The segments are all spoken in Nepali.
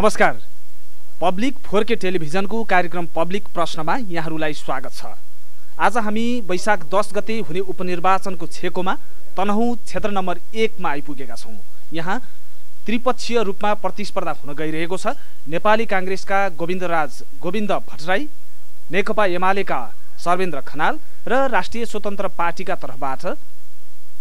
नमस्कार। पब्लिक फोरके टेलिभिजनको कार्यक्रम पब्लिक प्रश्नमा यहाँहरूलाई स्वागत छ। आज हामी वैशाख दस गते हुने उपनिर्वाचनको छेकोमा तनहुँ क्षेत्र नम्बर एकमा आइपुगेका छौँ। यहाँ त्रिपक्षीय रूपमा प्रतिस्पर्धा हुन गइरहेको छ। नेपाली काङ्ग्रेसका गोविन्दराज गोविन्द भट्टराई नेकपा एमालेका सर्वेन्द्र खनाल र राष्ट्रिय स्वतन्त्र पार्टीका तर्फबाट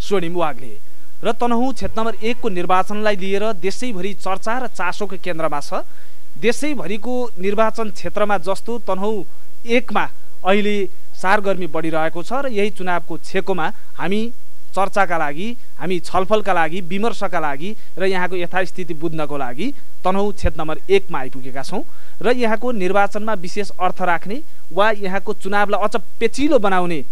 स्वर्णिम वाग्ले र तनहुँ क्षेत्र नम्बर एकको निर्वाचनलाई लिएर देशैभरि चर्चा र चासोको केन्द्रमा छ। देशैभरिको निर्वाचन क्षेत्रमा जस्तो तनहुँ एकमा अहिले सारगर्मी बढिरहेको छ र यही चुनावको छेकोमा हामी चर्चाका लागि हामी छलफलका लागि विमर्शका लागि र यहाँको यथास्थिति बुझ्नको लागि तनहुँ क्षेत्र नम्बर एकमा आइपुगेका छौँ र यहाँको निर्वाचनमा विशेष अर्थ राख्ने वा यहाँको चुनावलाई अझ पेचिलो बनाउने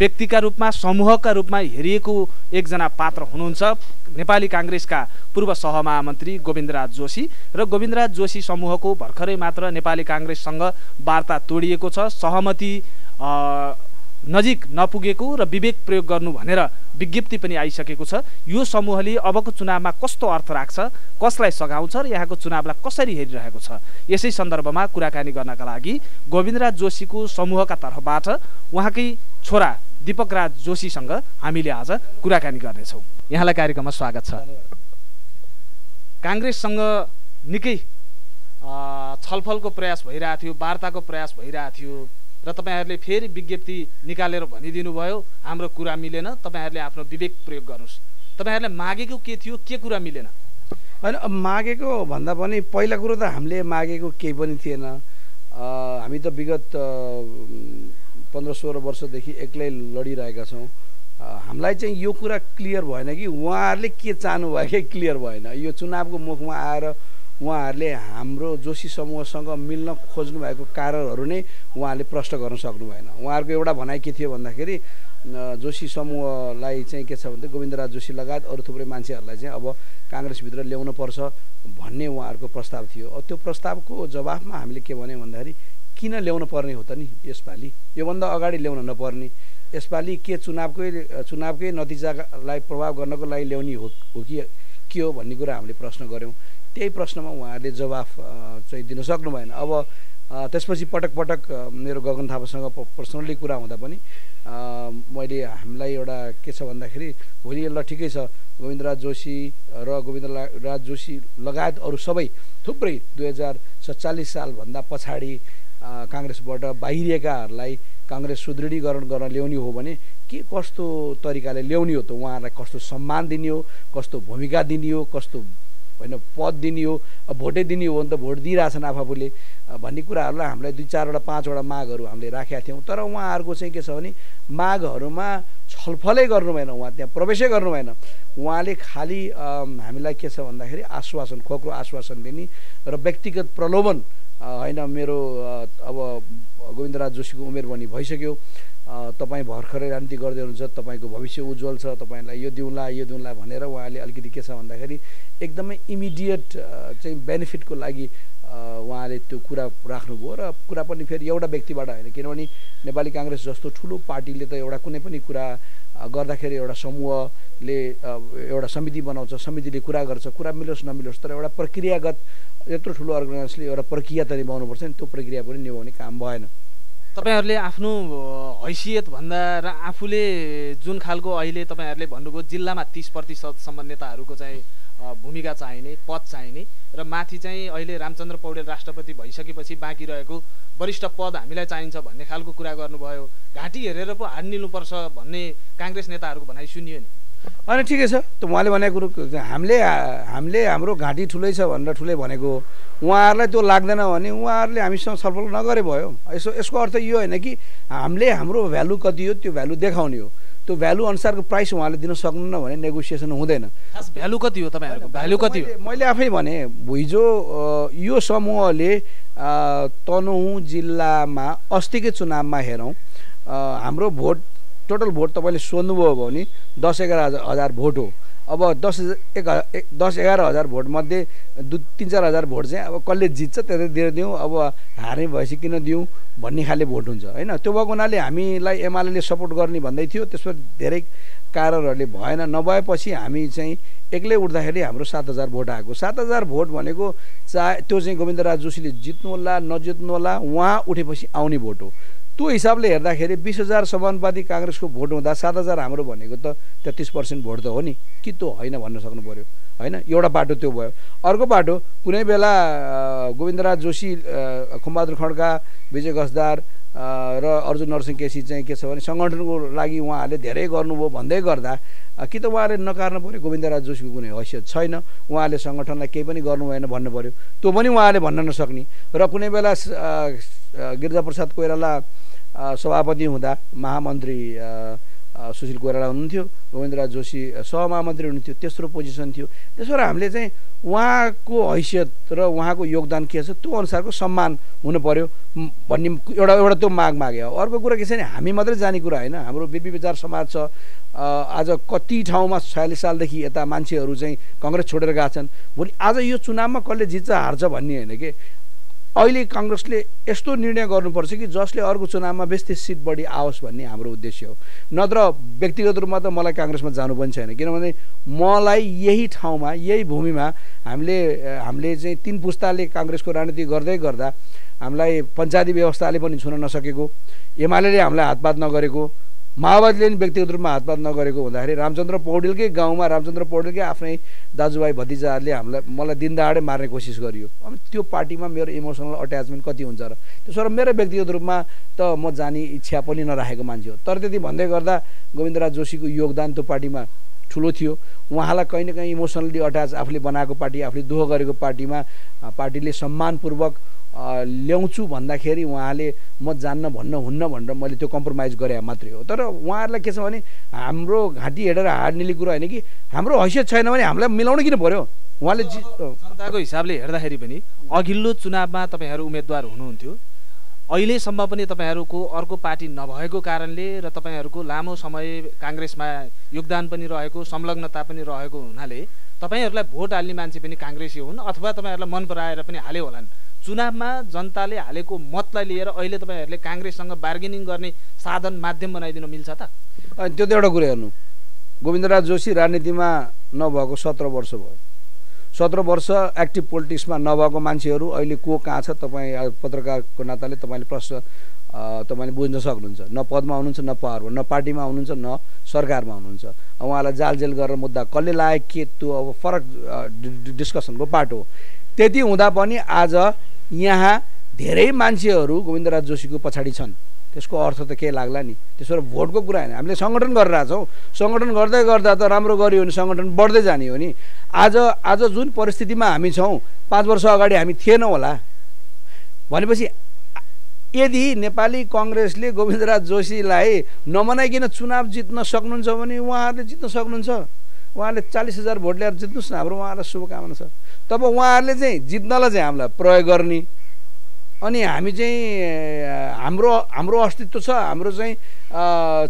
व्यक्तिका रूपमा समूहका रूपमा हेरिएको एकजना पात्र हुनुहुन्छ नेपाली काङ्ग्रेसका पूर्व सहमहामन्त्री गोविन्दराज जोशी र गोविन्दराज जोशी समूहको भर्खरै मात्र नेपाली काङ्ग्रेससँग वार्ता तोडिएको छ। सहमति नजिक नपुगेको र विवेक प्रयोग गर्नु भनेर विज्ञप्ति पनि आइसकेको छ। यो समूहले अबको चुनावमा कस्तो अर्थ राख्छ कसलाई सघाउँछ र यहाँको चुनावलाई कसरी हेरिरहेको छ? यसै सन्दर्भमा कुराकानी गर्नका लागि गोविन्दराज जोशीको समूहका तर्फबाट उहाँकै छोरा दिपक राज जोशीसँग हामीले आज कुराकानी गर्नेछौँ। यहाँलाई कार्यक्रममा स्वागत छ। काङ्ग्रेससँग निकै छलफलको प्रयास भइरहेको थियो वार्ताको प्रयास भइरहेको थियो र तपाईँहरूले फेरि विज्ञप्ति निकालेर भनिदिनु भयो हाम्रो कुरा मिलेन तपाईँहरूले आफ्नो विवेक प्रयोग गर्नुहोस्। तपाईँहरूले मागेको के थियो के कुरा मिलेन? होइन मागेको भन्दा पनि पहिला कुरो त हामीले मागेको केही पनि थिएन। हामी त विगत पन्ध्र सोह्र वर्षदेखि एक्लै लडिरहेका छौँ। हामीलाई चाहिँ यो कुरा क्लियर भएन कि उहाँहरूले के चाहनु भयो कि क्लियर भएन। यो चुनावको मुखमा आएर उहाँहरूले हाम्रो जोशी समूहसँग मिल्न खोज्नु भएको कारणहरू नै उहाँले प्रष्ट गर्न सक्नु भएन उहाँहरूको एउटा भनाइ के थियो भन्दाखेरि जोशी समूहलाई चाहिँ के छ भने गोविन्दराज जोशी लगायत अरू थुप्रै मान्छेहरूलाई चाहिँ अब काङ्ग्रेसभित्र ल्याउनु पर्छ भन्ने उहाँहरूको प्रस्ताव थियो। त्यो प्रस्तावको जवाफमा हामीले के भन्यो भन्दाखेरि किन ल्याउनु पर्ने हो त नि यसपालि? योभन्दा अगाडि ल्याउन नपर्ने। यसपालि के चुनावकै चुनावकै नतिजालाई प्रभाव गर्नको लागि ल्याउने हो हो कि के हो भन्ने कुरा हामीले प्रश्न गऱ्यौँ। त्यही प्रश्नमा उहाँहरूले जवाफ चाहिँ दिन सक्नु भएन अब त्यसपछि पटक पटक मेरो गगन थापासँग पर्सनल्ली कुरा हुँदा पनि मैले हामीलाई एउटा के छ भन्दाखेरि भोलि ल ठिकै छ। गोविन्दराज जोशी र गोविन्द राज जोशी लगायत अरू सबै थुप्रै दुई हजार सत्तालिस सालभन्दा पछाडि काङ्ग्रेसबाट बाहिरिएकाहरूलाई काङ्ग्रेस सुदृढीकरण गर्न ल्याउने हो भने के कस्तो तरिकाले ल्याउने हो त उहाँहरूलाई कस्तो सम्मान दिने हो कस्तो भूमिका दिने हो कस्तो होइन पद दिने हो भोटै दिने हो भने त भोट दिइरहेछन् आफूले भन्ने कुराहरूलाई हामीलाई दुई चारवटा पाँचवटा मागहरू हामीले राखेका थियौँ। तर उहाँहरूको चाहिँ के छ भने मागहरूमा छलफलै गर्नु भएन उहाँ त्यहाँ प्रवेशै गर्नु भएन। उहाँले खालि हामीलाई के छ भन्दाखेरि आश्वासन खोक्रो आश्वासन दिने र व्यक्तिगत प्रलोभन होइन मेरो अब गोविन्दराज जोशीको उमेर पनि भइसक्यो। तपाईँ भर्खरै राजनीति गर्दै हुनुहुन्छ तपाईँको भविष्य उज्जवल छ तपाईँलाई यो दिउँला यो दिउँला भनेर उहाँले अलिकति के छ भन्दाखेरि एकदमै इमिडिएट चाहिँ बेनिफिटको लागि उहाँले त्यो कुरा राख्नुभयो र कुरा पनि फेरि एउटा व्यक्तिबाट होइन किनभने नेपाली काङ्ग्रेस जस्तो ठुलो पार्टीले त एउटा कुनै पनि कुरा गर्दाखेरि एउटा समूहले एउटा समिति बनाउँछ समितिले कुरा गर्छ कुरा मिलोस् नमिलोस् तर एउटा प्रक्रियागत यत्रो ठुलो अर्गनाइजेसनले एउटा प्रक्रिया त निभाउनुपर्छ नि त्यो प्रक्रिया पनि निभाउने काम भएन। तपाईँहरूले आफ्नो हैसियत भन्दा र आफूले जुन खालको अहिले तपाईँहरूले भन्नुभयो जिल्लामा तिस प्रतिशतसम्म नेताहरूको चाहिँ भूमिका चाहिने पद चाहिने र माथि चाहिँ अहिले रामचन्द्र पौडेल राष्ट्रपति भइसकेपछि बाँकी रहेको वरिष्ठ पद हामीलाई चाहिन्छ भन्ने खालको कुरा गर्नुभयो। घाँटी हेरेर पो हाड निल्नुपर्छ भन्ने काङ्ग्रेस नेताहरूको भनाइ सुनियो नि। अनि ठिकै छ। त उहाँले भनेको कुरो हामीले हामीले हाम्रो घाँटी ठुलै छ भनेर ठुलै भनेको उहाँहरूलाई त्यो लाग्दैन भने उहाँहरूले हामीसँग छलफल नगरे भयो। यसो यसको अर्थ यो होइन कि हामीले हाम्रो भ्यालु कति हो त्यो भ्यालु देखाउने हो। त्यो भ्यालु अनुसारको प्राइस उहाँले दिन सक्नुहुन्न भने नेगोसिएसन हुँदैन। भ्यालु कति हो तपाईँहरूको? भ्यालु कति हो? मैले आफै भने हिजो यो समूहले तनहुँ जिल्लामा अस्तिकै चुनावमा हेरौँ हाम्रो भोट टोटल भोट तपाईँले सोध्नुभयो भने दस एघार हजार भोट हो। अब दस एक दस एघार हजार भोटमध्ये दु तिन चार हजार भोट चाहिँ अब कसले जित्छ त्यतै दिएर दिउँ अब हार्ने भएपछि किन दिउँ भन्ने खाले भोट हुन्छ होइन? त्यो भएको हुनाले हामीलाई एमाले सपोर्ट गर्ने भन्दै थियो त्यसमा धेरै कारणहरूले भएन नभएपछि हामी चाहिँ एक्लै उठ्दाखेरि हाम्रो सात हजार भोट आएको। सात हजार भोट भनेको चाहे त्यो चाहिँ गोविन्दराज जोशीले जित्नु होला नजित्नु होला उहाँ उठेपछि आउने भोट हो। त्यो हिसाबले हेर्दाखेरि बिस हजार समानुपाति काङ्ग्रेसको भोट हुँदा सात हजार हाम्रो भनेको त तेत्तिस पर्सेन्ट भोट त हो नि। कि त्यो होइन भन्न सक्नु पऱ्यो होइन? एउटा बाटो त्यो भयो। अर्को बाटो कुनै बेला गोविन्दराज जोशी खुमबहादुर खड्का विजय गजदार र अर्जुन नरसिंह केसी चाहिँ के छ भने सङ्गठनको लागि उहाँहरूले धेरै गर्नुभयो भन्दै गर्दा कि त उहाँहरूले नकार्नु पऱ्यो गोविन्दराज जोशीको कुनै हैसियत छैन। उहाँले सङ्गठनलाई केही पनि गर्नु भएन भन्नु पऱ्यो त्यो पनि उहाँले भन्न नसक्ने। र कुनै बेला गिरिजाप्रसाद कोइराला सभापति हुँदा महामन्त्री सुशील कोइराला हुनुहुन्थ्यो गोविन्दराज जोशी सहमहामन्त्री हुनुहुन्थ्यो तेस्रो पोजिसन थियो। त्यसो भएर हामीले चाहिँ उहाँको हैसियत र उहाँको योगदान के छ त्यो अनुसारको सम्मान हुनु पऱ्यो भन्ने एउटा एउटा त्यो माग माग्यो अर्को कुरा के छ भने हामी मात्रै जाने कुरा होइन। हाम्रो बिपी विचार समाज छ। आज कति ठाउँमा छयालिस सालदेखि यता मान्छेहरू चाहिँ कङ्ग्रेस छोडेर गएका छन्। भोलि आज यो चुनावमा कसले जित्छ हार्छ भन्ने होइन कि? अहिले कङ्ग्रेसले यस्तो निर्णय गर्नुपर्छ कि जसले अर्को चुनावमा बेसी सिट बढी आओस् भन्ने हाम्रो उद्देश्य हो। नत्र व्यक्तिगत रूपमा त मलाई काङ्ग्रेसमा जानु पनि छैन। किनभने मलाई यही ठाउँमा यही भूमिमा हामीले हामीले चाहिँ तिन पुस्ताले काङ्ग्रेसको राजनीति गर्दै गर्दा हामीलाई पञ्चायती व्यवस्थाले पनि छुन नसकेको एमाले हामीलाई हातपात नगरेको माओवादीले पनि व्यक्तिगत रूपमा हातपात नगरेको हुँदाखेरि रामचन्द्र पौडेलकै गाउँमा रामचन्द्र पौडेलकै आफ्नै दाजुभाइ भतिजाहरूले हामीलाई मलाई दिनदहाडै मार्ने कोसिस गरियो। अब त्यो पार्टीमा मेरो इमोसनल अट्याचमेन्ट कति हुन्छ र त्यसो भएर मेरो व्यक्तिगत रूपमा त म जाने इच्छा पनि नराखेको मान्छे हो। तर त्यति भन्दै गर्दा गोविन्दराज जोशीको योगदान त्यो पार्टीमा ठुलो थियो। उहाँलाई कहीँ न कहीँ इमोसनली अट्याच आफूले बनाएको पार्टी आफूले दुःख गरेको पार्टीमा पार्टीले सम्मानपूर्वक ल्याउँछु भन्दाखेरि उहाँले म जान्न भन्न हुन्न भनेर मैले त्यो कम्प्रोमाइज गरेँ मात्रै हो। तर उहाँहरूलाई के छ भने हाम्रो घाँटी हेरेर हार्नेले कुरा होइन कि हाम्रो हैसियत छैन भने हामीलाई मिलाउनु किन पऱ्यो उहाँले जनताको हिसाबले हेर्दाखेरि पनि अघिल्लो चुनावमा तपाईँहरू उम्मेदवार हुनुहुन्थ्यो। अहिलेसम्म पनि तपाईँहरूको अर्को पार्टी नभएको कारणले र तपाईँहरूको लामो समय काङ्ग्रेसमा योगदान पनि रहेको संलग्नता पनि रहेको हुनाले तपाईँहरूलाई भोट हाल्ने मान्छे पनि काङ्ग्रेसी हुन् अथवा तपाईँहरूलाई मन पराएर पनि हाल्यो होलान्। चुनावमा जनताले हालेको मतलाई लिएर अहिले तपाईँहरूले काङ्ग्रेससँग बार्गेनिङ गर्ने साधन माध्यम बनाइदिनु मिल्छ त? त्यो त एउटा कुरा हेर्नु। गोविन्दराज जोशी राजनीतिमा नभएको सत्र वर्ष भयो। सत्र वर्ष एक्टिभ पोलिटिक्समा नभएको मान्छेहरू अहिले को कहाँ छ तपाईँ पत्रकारको नाताले तपाईँले प्रश्न तपाईँले बुझ्न सक्नुहुन्छ। न पदमा हुनुहुन्छ न पावरमा न पार्टीमा हुनुहुन्छ न सरकारमा हुनुहुन्छ। उहाँलाई जालजेल गरेर मुद्दा कसले लाग्यो के त्यो अब फरक डिस्कसनको पार्ट हो। त्यति हुँदा पनि आज यहाँ धेरै मान्छेहरू गोविन्दराज जोशीको पछाडि छन्। त्यसको अर्थ त के लाग्ला नि? त्यसो भएर भोटको कुरा होइन। हामीले सङ्गठन गरिरहेछौँ सङ्गठन गर्दै गर्दा त राम्रो गऱ्यो भने सङ्गठन बढ्दै जाने हो नि। आज आज जुन परिस्थितिमा हामी छौँ पाँच वर्ष अगाडि हामी थिएनौँ होला। भनेपछि यदि नेपाली कङ्ग्रेसले गोविन्दराज जोशीलाई नमनाइकन चुनाव जित्न सक्नुहुन्छ भने उहाँहरूले जित्न सक्नुहुन्छ। उहाँले चालिस हजार भोट ल्याएर जित्नुहोस् न हाम्रो उहाँलाई शुभकामना छ। तब उहाँहरूले चाहिँ जित्नलाई चाहिँ हामीलाई प्रयोग गर्ने। अनि हामी चाहिँ हाम्रो हाम्रो अस्तित्व छ हाम्रो चाहिँ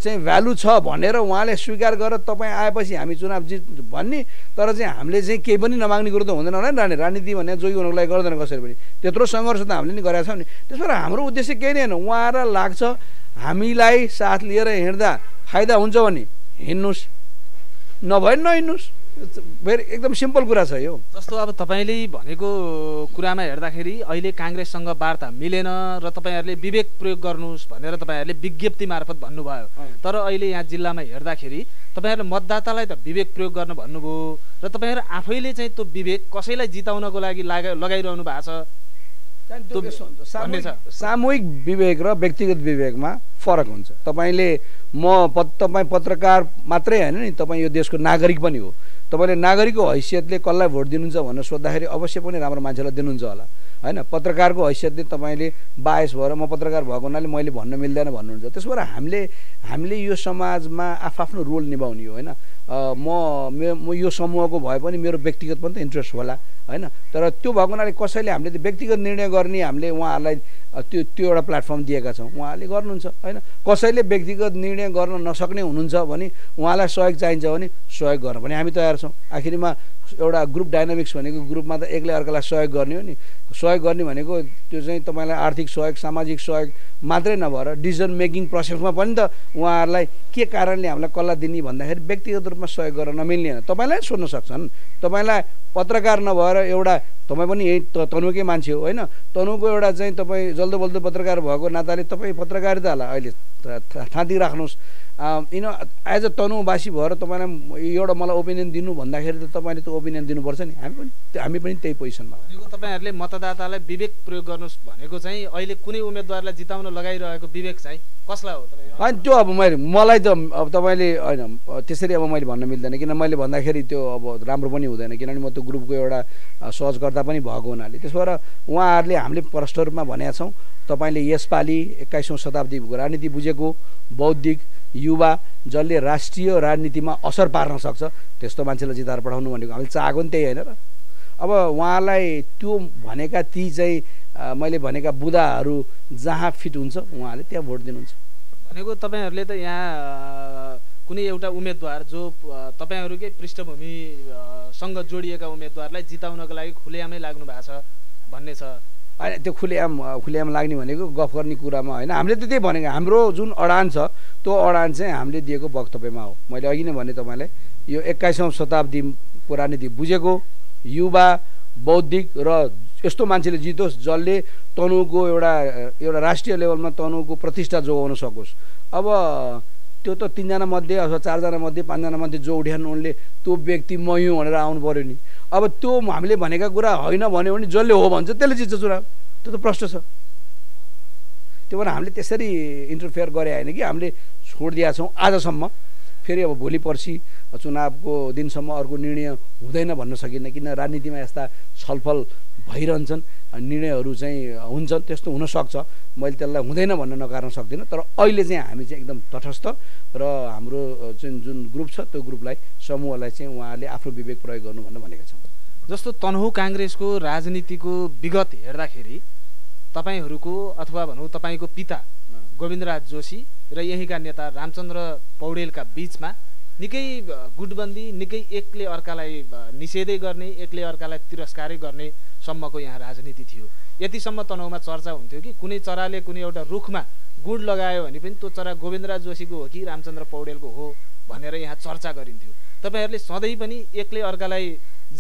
चाहिँ भ्यालु छ भनेर उहाँले स्वीकार गरेर तपाईँ आएपछि हामी चुनाव जित भन्ने तर चाहिँ हामीले चाहिँ केही पनि नमाग्ने कुरो त हुँदैन होला नि राजनीति भने जोगी हुनुको लागि गर्दैन कसरी पनि। त्यत्रो सङ्घर्ष त हामीले नि गरेका छौँ नि। त्यसो भएर हाम्रो उद्देश्य केही नै होइन। उहाँहरूलाई लाग्छ हामीलाई साथ लिएर हिँड्दा फाइदा हुन्छ भने हिँड्नुहोस्। नभए नहिँड्नुहोस् भेरी एकदम सिम्पल कुरा छ यो। जस्तो अब तपाईँले भनेको कुरामा हेर्दाखेरि अहिले काङ्ग्रेससँग वार्ता मिलेन र तपाईँहरूले विवेक प्रयोग गर्नुहोस् भनेर तपाईँहरूले विज्ञप्ति मार्फत भन्नुभयो। तर अहिले यहाँ जिल्लामा हेर्दाखेरि तपाईँहरूले मतदातालाई त विवेक प्रयोग गर्न भन्नुभयो र तपाईँहरू आफैले चाहिँ त्यो विवेक कसैलाई जिताउनको लागि लाग लगाइरहनु भएको छ? सामूहिक विवेक र व्यक्तिगत विवेकमा फरक हुन्छ। तपाईँले म तपाईँ पत्रकार मात्रै होइन नि तपाईँ यो देशको नागरिक पनि हो। तपाईँले नागरिकको हैसियतले कसलाई भोट दिनुहुन्छ भनेर सोद्धाखेरि अवश्य पनि राम्रो मान्छेलाई दिनुहुन्छ होला। होइन? पत्रकारको हैसियतले तपाईँले बायस भएर म पत्रकार भएको हुनाले मैले भन्न मिल्दैन भन्नुहुन्छ। त्यसो भएर हामीले हामीले यो समाजमा आफ्नो रोल निभाउने हो होइन? म म यो समूहको भए पनि मेरो व्यक्तिगत पनि त इन्ट्रेस्ट होला होइन? तर त्यो भएको हुनाले कसैले हामीले व्यक्तिगत निर्णय गर्ने हामीले उहाँहरूलाई त्यो त्यो एउटा प्लेटफर्म दिएका छौँ। उहाँले गर्नुहुन्छ होइन? कसैले व्यक्तिगत निर्णय गर्न नसक्ने हुनुहुन्छ भने उहाँलाई सहयोग चाहिन्छ भने सहयोग गर्न। भने हामी तयार छौँ आखिरीमा एउटा ग्रुप डाइनामिक्स भनेको ग्रुपमा त एक्लै अर्कालाई सहयोग गर्ने हो नि। सहयोग गर्ने भनेको त्यो चाहिँ तपाईँलाई आर्थिक सहयोग सामाजिक सहयोग मात्रै नभएर डिसिजन मेकिङ प्रोसेसमा पनि त उहाँहरूलाई के कारणले हामीलाई कल्ला दिने भन्दाखेरि व्यक्तिगत रूपमा सहयोग गर्न नमिल्ने होइन। तपाईँलाई सोध्न सक्छन्। तपाईँलाई पत्रकार नभएर एउटा तपाईँ पनि यही तनुकै मान्छे हो होइन? तनुको एउटा चाहिँ तपाईँ जल्दो बल्दो पत्रकार भएको नाताले तपाईँ पत्रकारितालाई अहिले। थाँती राख्नुहोस्। यिन एज अ तनुवासी भएर तपाईँलाई एउटा मलाई ओपिनियन दिनु भन्दाखेरि त तपाईँले त्यो ओपिनियन दिनुपर्छ नि। हामी पनि हामी पनि त्यही पोजिसनमा तपाईँहरूले मतदातालाई विवेक प्रयोग गर्नुहोस् भनेको चाहिँ अहिले कुनै उम्मेदवारलाई जिताउन लगाइरहेको विवेक चाहिँ कसलाई हो होइन त्यो अब मैले मलाई त अब तपाईँले होइन त्यसरी अब मैले भन्न मिल्दैन किन मैले भन्दाखेरि त्यो अब राम्रो पनि हुँदैन किनभने म त्यो ग्रुपको एउटा सहजकर्ता पनि भएको हुनाले। त्यसो भएर उहाँहरूले हामीले प्रष्ट रूपमा भनेका छौँ तपाईँले यसपालि एक्काइसौँ शताब्दीको राजनीति बुझेको बौद्धिक युवा जसले राष्ट्रिय राजनीतिमा असर पार्न सक्छ त्यस्तो मान्छेलाई जिताएर पठाउनु भनेको हामीले चाहेको नि त्यही होइन र। अब उहाँलाई त्यो भनेका ती चाहिँ मैले भनेका बुदाहरू जहाँ फिट हुन्छ उहाँले त्यहाँ भोट दिनुहुन्छ। भनेको तपाईँहरूले त यहाँ कुनै एउटा उम्मेदवार जो तपाईँहरूकै पृष्ठभूमिसँग जोडिएका उम्मेदवारलाई जिताउनको लागि खुलेआमै लाग्नु भएको छ भन्ने छ। होइन त्यो खुलेआम खुलेआम लाग्ने भनेको गफ गर्ने कुरामा होइन। हामीले त त्यही भनेको हाम्रो जुन अडान छ त्यो अडान चाहिँ हामीले दिएको वक्तव्यमा हो। मैले अघि नै भने तपाईँलाई यो एक्काइसौँ शताब्दीको राजनीति बुझेको युवा बौद्धिक र यस्तो मान्छेले जितोस् जसले तनुको एउटा एउटा राष्ट्रिय लेभलमा तनुको प्रतिष्ठा जोगाउन सकोस्। अब त्यो त तिनजना मध्ये अथवा चारजना मध्ये पाँचजना मध्ये जो उठ्यान् उनले त्यो व्यक्ति म भनेर आउनु पऱ्यो नि। अब त्यो हामीले भनेका कुरा होइन भन्यो भने जसले हो भन्छ त्यसले जित्छ चुनाव। त्यो त प्रश्न छ। त्यो भएर हामीले त्यसरी इन्टरफेयर गरे होइन कि हामीले छोडिदिएका छौँ आजसम्म। फेरि अब भोलि पर्सि चुनावको दिनसम्म अर्को निर्णय हुँदैन भन्न सकिन्न किन राजनीतिमा यस्ता छलफल भइरहन्छन् निर्णयहरू चाहिँ हुन्छन् त्यस्तो हुनसक्छ। मैले त्यसलाई हुँदैन भन्न नकार्न सक्दिनँ तर अहिले चाहिँ हामी चाहिँ एकदम तटस्थ र हाम्रो चाहिँ जुन ग्रुप छ त्यो ग्रुपलाई समूहलाई चाहिँ उहाँले आफ्नो विवेक प्रयोग गर्नु भनेर भनेका छौँ जस्तो तनहु काङ्ग्रेसको राजनीतिको विगत हेर्दाखेरि तपाईँहरूको अथवा भनौँ तपाईँको पिता गोविन्दराज जोशी र यहीँका नेता रामचन्द्र पौडेलका बिचमा निकै गुटबन्दी निकै एकले अर्कालाई निषेधै गर्ने एकले अर्कालाई तिरस्कारै गर्ने सम्मको यहाँ राजनीति थियो। यतिसम्म तनहुमा चर्चा हुन्थ्यो कि कुनै चराले कुनै एउटा रुखमा गुड लगायो भने पनि त्यो चरा गोविन्दराज जोशीको हो कि रामचन्द्र पौडेलको हो भनेर यहाँ चर्चा गरिन्थ्यो। तपाईँहरूले सधैँ पनि एकले अर्कालाई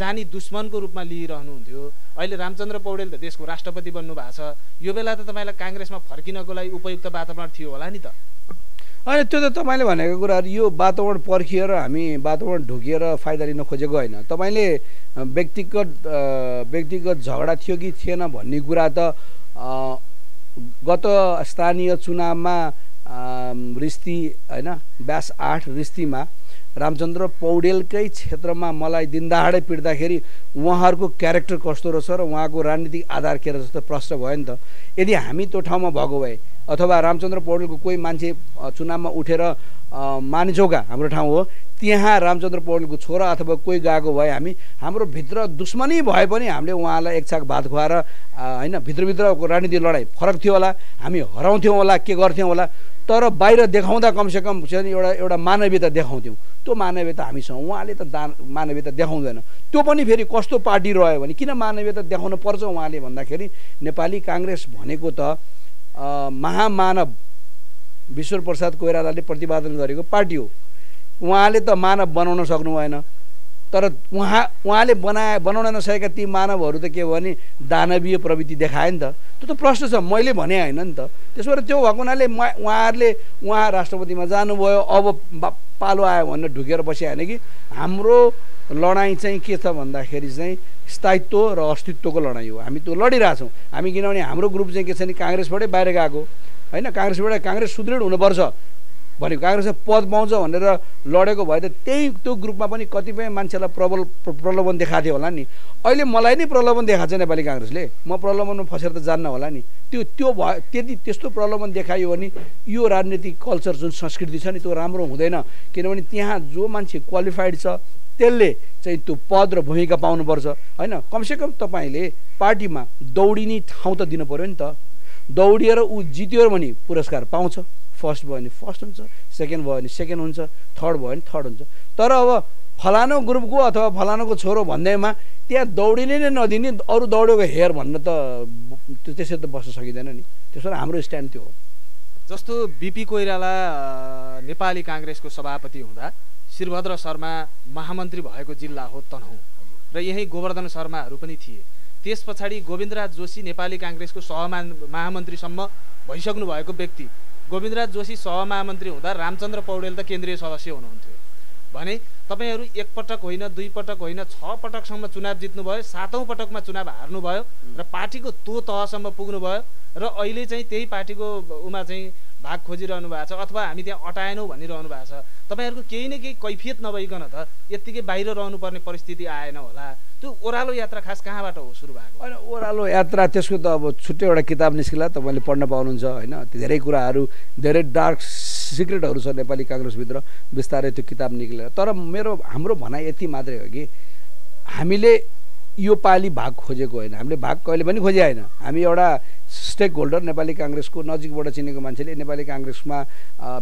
जानी दुश्मनको रूपमा लिइरहनुहुन्थ्यो। अहिले रामचन्द्र पौडेल त देशको राष्ट्रपति बन्नु भएको छ। यो बेला त तपाईँलाई काङ्ग्रेसमा फर्किनको लागि उपयुक्त वातावरण थियो होला नि त। होइन त्यो त तपाईँले भनेको कुराहरू यो वातावरण पर्खिएर हामी वातावरण ढुकिएर फाइदा लिन खोजेको होइन। तपाईँले व्यक्तिगत व्यक्तिगत झगडा थियो कि थिएन भन्ने कुरा त गत स्थानीय चुनावमा रिस्ती होइन ब्यास आठ रिस्तीमा रामचन्द्र पौडेलकै क्षेत्रमा मलाई दिनदहाडै पिट्दाखेरि उहाँहरूको क्यारेक्टर कस्तो रहेछ र उहाँको राजनीतिक आधार के रहेछ जस्तो प्रश्न भयो नि त। यदि हामी त्यो ठाउँमा भएको भए अथवा रामचन्द्र पौडेलको कोही मान्छे चुनावमा उठेर मानिचौका हाम्रो ठाउँ हो त्यहाँ रामचन्द्र पौडेलको छोरा अथवा कोही गएको भए हामी हाम्रो भित्र दुश्मनी भए पनि हामीले उहाँलाई एक छाक भात खुवाएर होइन भित्रभित्रको राजनीति लडाइँ फरक थियो होला हामी हराउँथ्यौँ होला के गर्थ्यौँ होला तर बाहिर देखाउँदा कमसेकम एउटा एउटा मानवीयता देखाउँथ्यौँ। त्यो मानवीयता हामीसँग उहाँले त दा मानवीयता देखाउँदैन। त्यो पनि फेरि कस्तो पार्टी रह्यो भने किन मानवीयता देखाउनु पर्छ उहाँले भन्दाखेरि नेपाली काङ्ग्रेस भनेको त महामानव विश्व प्रसाद कोइरालाले प्रतिपादन गरेको पार्टी हो। उहाँले त मानव बनाउन सक्नु भएन। तर उहाँ उहाँले बनाए बनाउन नसकेका ती मानवहरू त के भने दानवीय प्रवृत्ति देखायो नि त। त्यो त प्रश्न छ मैले भने होइन नि त। त्यसो भएर त्यो भएको हुनाले उहाँहरूले उहाँ राष्ट्रपतिमा जानुभयो अब पालो आयो भनेर ढुकेर बसे होइन कि? हाम्रो लडाइँ चाहिँ के छ भन्दाखेरि चाहिँ स्थायित्व र अस्तित्वको लडाइँ हो। हामी त्यो लडिरहेछौँ। हामी किनभने हाम्रो ग्रुप चाहिँ के छ भने काङ्ग्रेसबाटै बाहिर गएको। होइन काङ्ग्रेसबाट काङ्ग्रेस सुदृढ हुनुपर्छ भने काङ्ग्रेसले पद पाउँछ भनेर लडेको भए त त्यही त्यो ग्रुपमा पनि कतिपय मान्छेलाई प्रबल प्रलोभन देखाएको थियो होला नि। अहिले मलाई नै प्रलोभन देखाएको छ नेपाली काङ्ग्रेसले। म प्रलोभनमा फसेर त जान्न होला नि। त्यो त्यो भयो त्यति त्यस्तो प्रलोभन देखायो भने यो राजनीतिक कल्चर जुन संस्कृति छ नि त्यो राम्रो हुँदैन। किनभने त्यहाँ जो मान्छे क्वालिफाइड छ त्यसले चाहिँ त्यो पद र भूमिका पाउनुपर्छ। होइन? कमसेकम तपाईँले पार्टीमा दौडिने ठाउँ त दिनु पऱ्यो नि त। दौडिएर ऊ जित्यो भने पुरस्कार पाउँछ। फर्स्ट भयो भने फर्स्ट हुन्छ सेकेन्ड भयो भने सेकेन्ड हुन्छ थर्ड भयो भने थर्ड हुन्छ। तर अब फलानो ग्रुपको अथवा फलानुको छोरो भन्दैमा त्यहाँ दौडिने नै नदिने अरू दौडेको हेर भन्न त त्यसरी त बस्न सकिँदैन नि। त्यसो हाम्रो स्ट्यान्ड त्यो हो। जस्तो बिपी कोइराला नेपाली काङ्ग्रेसको सभापति हुँदा शिरभद्र शर्मा महामन्त्री भएको जिल्ला हो तनहुँ। र यहीँ गोवर्धन शर्माहरू पनि थिए। त्यस पछाडि गोविन्दराज जोशी नेपाली काङ्ग्रेसको सहमा महामन्त्रीसम्म भइसक्नु भएको व्यक्ति। गोविन्दराज जोशी सहमहामन्त्री हुँदा रामचन्द्र पौडेल त केन्द्रीय सदस्य हुनुहुन्थ्यो। भने तपाईँहरू एकपटक होइन दुई पटक होइन छ पटकसम्म चुनाव जित्नुभयो सातौँ पटकमा चुनाव हार्नुभयो र पार्टीको तो तहसम्म पुग्नुभयो र अहिले चाहिँ त्यही पार्टीको उमा चाहिँ भाग खोजिरहनु भएको छ अथवा हामी त्यहाँ अटाएनौँ भनिरहनु भएको छ। तपाईँहरूको केही न केही कैफियत नभइकन त यत्तिकै बाहिर रहनुपर्ने परिस्थिति आएन होला। त्यो ओह्रालो यात्रा खास कहाँबाट हो सुरु भएको? होइन ओह्रालो यात्रा त्यसको त अब छुट्टै एउटा किताब निस्किला तपाईँले पढ्न पाउनुहुन्छ होइन। धेरै कुराहरू धेरै डार्क सिक्रेटहरू छ नेपाली काङ्ग्रेसभित्र बिस्तारै त्यो किताब निक्लेर। तर मेरो हाम्रो भनाइ यति मात्रै हो कि हामीले यो पालि भाग खोजेको होइन। हामीले भाग कहिले पनि खोजे होइन। हामी एउटा स्टेक होल्डर नेपाली काङ्ग्रेसको नजिकबाट चिनेको मान्छेले नेपाली काङ्ग्रेसमा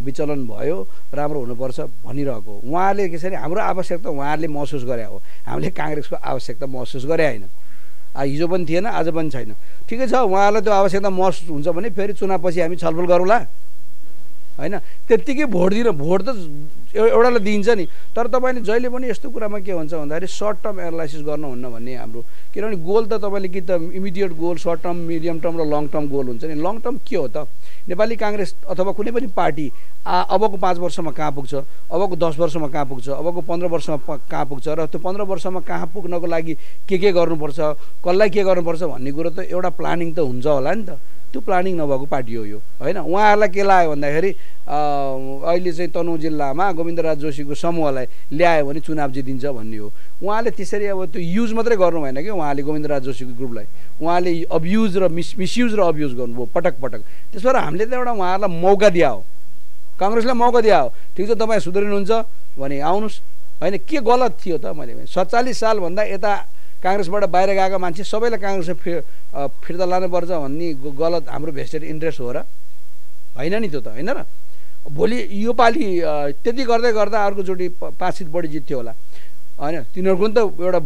विचलन भयो राम्रो हुनुपर्छ भनिरहेको उहाँले कसरी हाम्रो आवश्यकता उहाँहरूले महसुस गरे हो। हामीले काङ्ग्रेसको आवश्यकता महसुस गरे होइन। हिजो पनि थिएन आज पनि छैन। ठिकै छ उहाँलाई त्यो आवश्यकता महसुस हुन्छ भने फेरि चुनावपछि हामी छलफल गरौँला। होइन? त्यत्तिकै भोट दिन भोट त एउटालाई दिइन्छ नि। तर तपाईँले जहिले पनि यस्तो कुरामा के हुन्छ भन्दाखेरि सर्ट टर्म एनालाइसिस गर्नुहुन्न भन्ने हाम्रो। किनभने गोल त तपाईँले कि त immediate goal short term medium term र लङ टर्म गोल हुन्छ नि। लङ टर्म के हो त? नेपाली काङ्ग्रेस अथवा कुनै पनि पार्टी आ अबको पाँच वर्षमा कहाँ पुग्छ? अबको दस वर्षमा कहाँ पुग्छ? अबको पन्ध्र वर्षमा कहाँ पुग्छ? र त्यो पन्ध्र वर्षमा कहाँ पुग्नको लागि के के गर्नुपर्छ? कसलाई के गर्नुपर्छ भन्ने कुरो त एउटा प्लानिङ त हुन्छ होला नि त। त्यो प्लानिङ नभएको पार्टी हो यो। होइन? उहाँहरूलाई के लाग्यो भन्दाखेरि अहिले चाहिँ तनहुँ जिल्लामा गोविन्दराज जोशीको समूहलाई ल्यायो भने चुनाव जितिन्छ भन्ने हो। उहाँले त्यसरी अब त्यो युज मात्रै गर्नु भएन कि उहाँले गोविन्दराज जोशीको ग्रुपलाई। उहाँले अब्युज र मिस मिसयुज र अब्युज गर्नुभयो पटक पटक त्यसो भएर हामीले त एउटा उहाँहरूलाई मौका दिया हो। काङ्ग्रेसलाई मौका दिया हो। ठिक छ तपाईँ सुध्रिनुहुन्छ भने आउनुहोस्। होइन के गलत थियो त? मैले सत्तालिस सालभन्दा यता काङ्ग्रेसबाट बाहिर गएको मान्छे सबैलाई काङ्ग्रेसमा फि फिर्ता लानुपर्छ भन्ने गलत हाम्रो भेस्टेड इन्ट्रेस्ट हो र। होइन नि त्यो त होइन र? भोलि योपालि त्यति गर्दै गर्दा अर्कोचोटि पाँच सिट बढी जित्थ्यो होला। होइन तिनीहरूको पनि त एउटा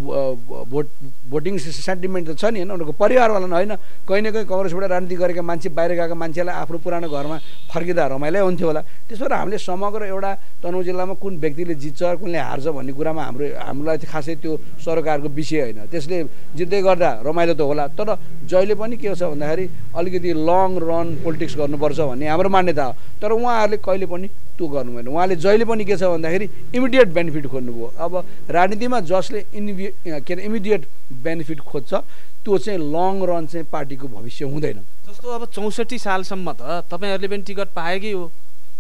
भोट भोटिङ सेन्टिमेन्ट त छ नि होइन? उनीहरूको परिवारवाला होइन? कहीँ न कहीँ कङ्ग्रेसबाट राजनीति गरेका मान्छे बाहिर गएका मान्छेलाई आफ्नो पुरानो घरमा फर्किँदा रमाइलै हुन्थ्यो होला। त्यसो भएर हामीले समग्र एउटा तनहुँ जिल्लामा कुन व्यक्तिले जित्छ कुनले हार्छ भन्ने कुरामा हाम्रो हामीलाई खासै त्यो सरकारको विषय होइन। त्यसले जित्दै गर्दा रमाइलो त होला। तर जहिले पनि के छ भन्दाखेरि अलिकति लङ रन पोलिटिक्स गर्नुपर्छ भन्ने हाम्रो मान्यता हो। तर उहाँहरूले कहिले पनि त्यो गर्नु भएन। उहाँले जहिले पनि के छ भन्दाखेरि इमिडिएट बेनिफिट खोज्नुभयो। अब राजनीतिमा जसले इनिभि के अरे इमिडिएट बेनिफिट खोज्छ त्यो चाहिँ लङ रन चाहिँ पार्टीको भविष्य हुँदैन। जस्तो अब चौसठी सालसम्म त तपाईँहरूले पनि टिकट पाएकै हो?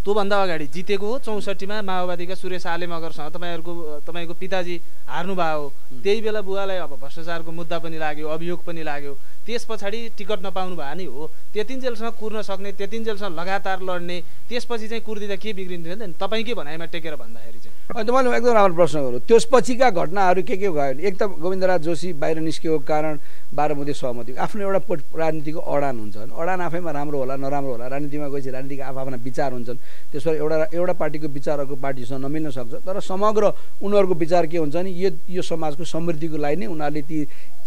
त्योभन्दा अगाडि जितेको हो चौसठीमा माओवादीका सुरेश आले मगरसँग तपाईँहरूको तपाईँको पिताजी हार्नुभयो हो। त्यही बेला बुवालाई अब भ्रष्टाचारको मुद्दा पनि लाग्यो अभियोग पनि लाग्यो। त्यस पछाडि टिकट नपाउनु भए नि हो। त्यतिन्जेलसँग कुर्न सक्ने त्यतिन्जेलसँग लगातार लड्ने त्यसपछि चाहिँ कुर्दिँदा के बिग्रिन्थ्यो नि तपाईँकै भनाइमा टेकेर भन्दाखेरि चाहिँ? तपाईँले एकदम राम्रो प्रश्न गर्नु त्यसपछिका घटनाहरू के के गयो भने एक त गोविन्दराज जोशी बाहिर निस्केको कारण बाह्रमुदे सहमति आफ्नो एउटा राजनीतिको अडान हुन्छ अडान आफैमा राम्रो होला नराम्रो होला? राजनीतिमा गएपछि राजनीतिको आफ्ना विचार हुन्छन्। त्यसो एउटा एउटा पार्टीको विचार अर्को पार्टीसँग नमिल्न सक्छ। तर समग्र उनीहरूको विचार के हुन्छ नि यो यो समाजको समृद्धिको लागि नै उनीहरूले ती